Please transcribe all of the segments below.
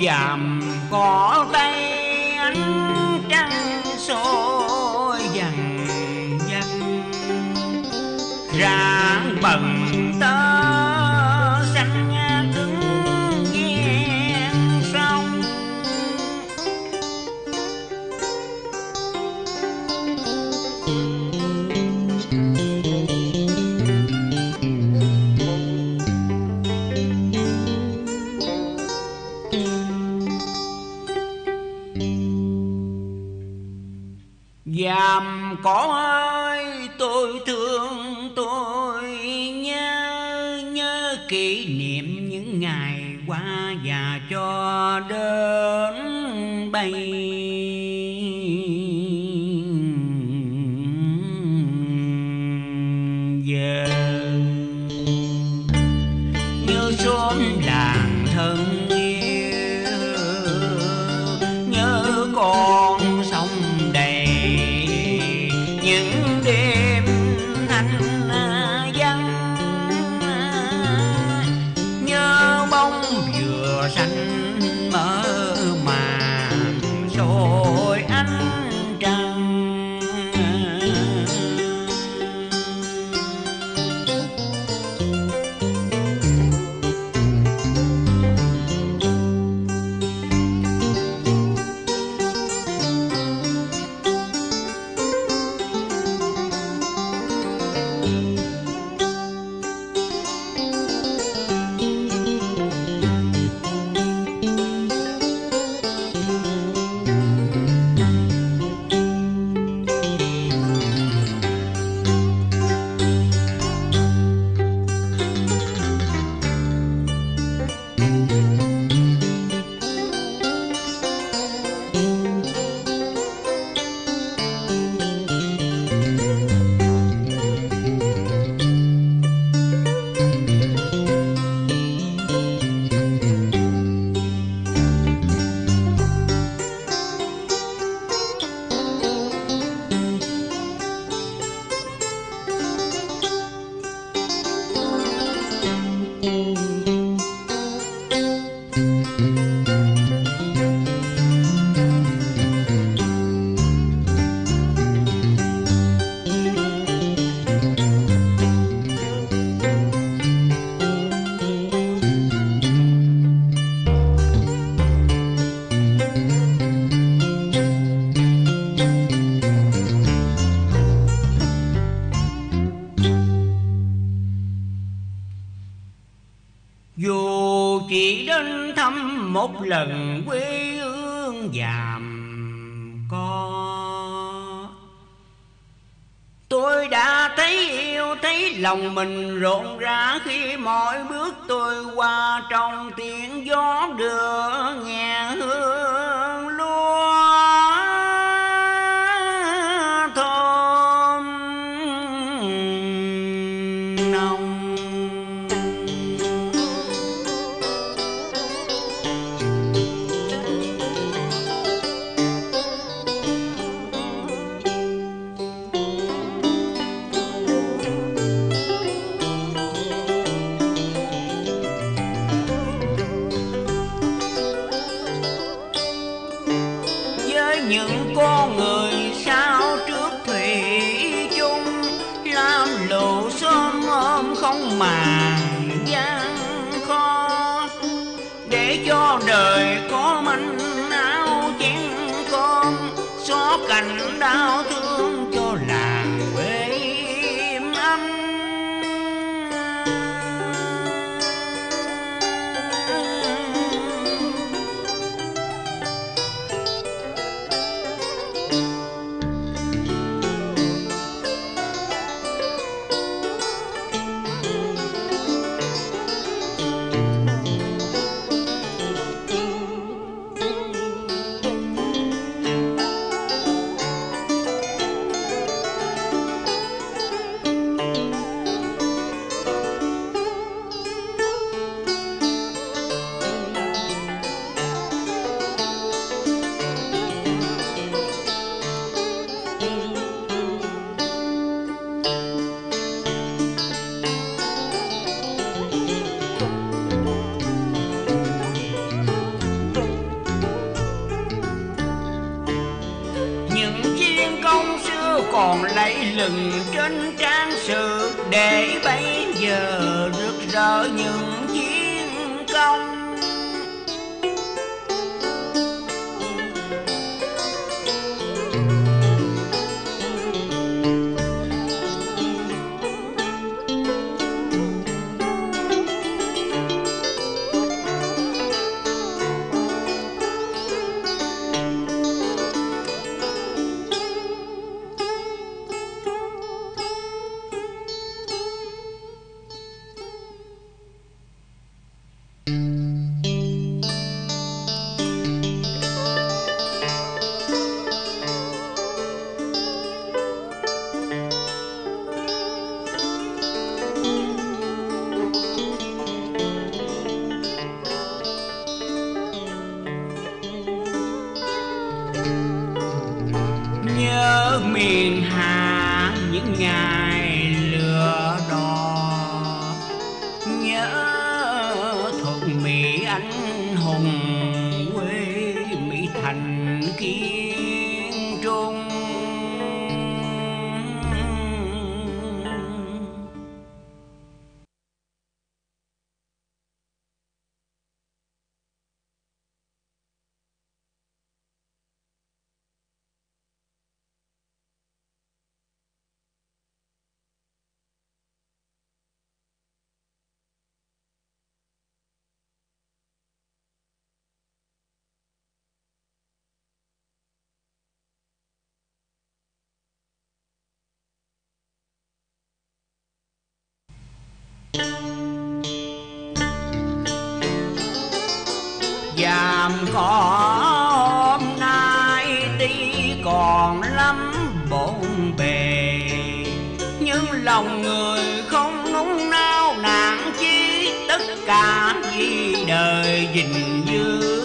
dàm cỏ tay. Dàm có ơi tôi thương, tôi nhớ Nhớ kỷ niệm những ngày qua Và cho đến bây. Một lần quê hương dàm có Tôi đã thấy yêu, thấy lòng mình rộn rã Khi mỗi bước tôi qua trong tiếng gió đưa nghe hương lúa thơm nồng. Để cho đời có manh áo chén con, xóa cảnh đau thương. Từng trên trang sử để bây giờ rực rỡ những Nhớ miền Hạ những ngày Thành kiên trung có hôm nay đi còn lắm bộn bề, Nhưng lòng người không nung nao nản chi Tất cả vì đời gìn giữ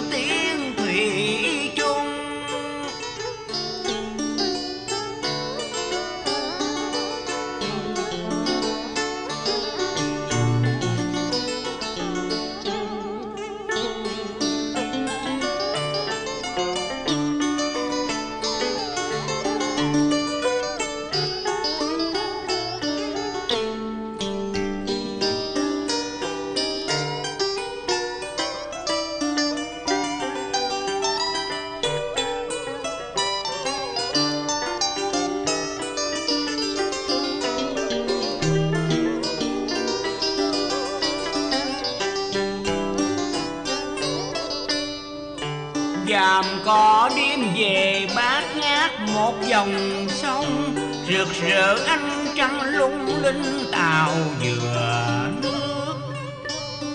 làm có đêm về bát ngát một dòng sông. Rực rỡ ánh trăng lung linh tàu dừa nước.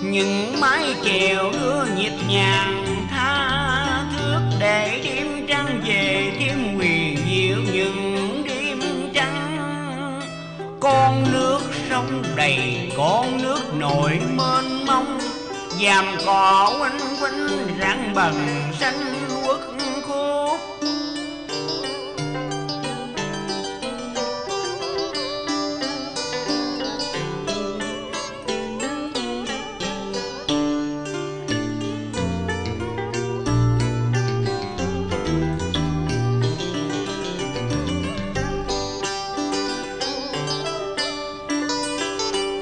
Những mái chèo đưa nhịp nhàng tha thước Để đêm trăng về thêm quyền diệu những đêm trăng. Con nước sông đầy con nước nổi mênh mông, Dàm cỏ quanh quanh rạng bằng xanh.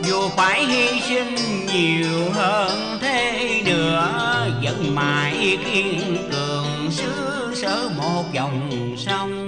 Dù phải hy sinh nhiều hơn thế nữa, vẫn mãi kiên cường, xứ sở một dòng sông.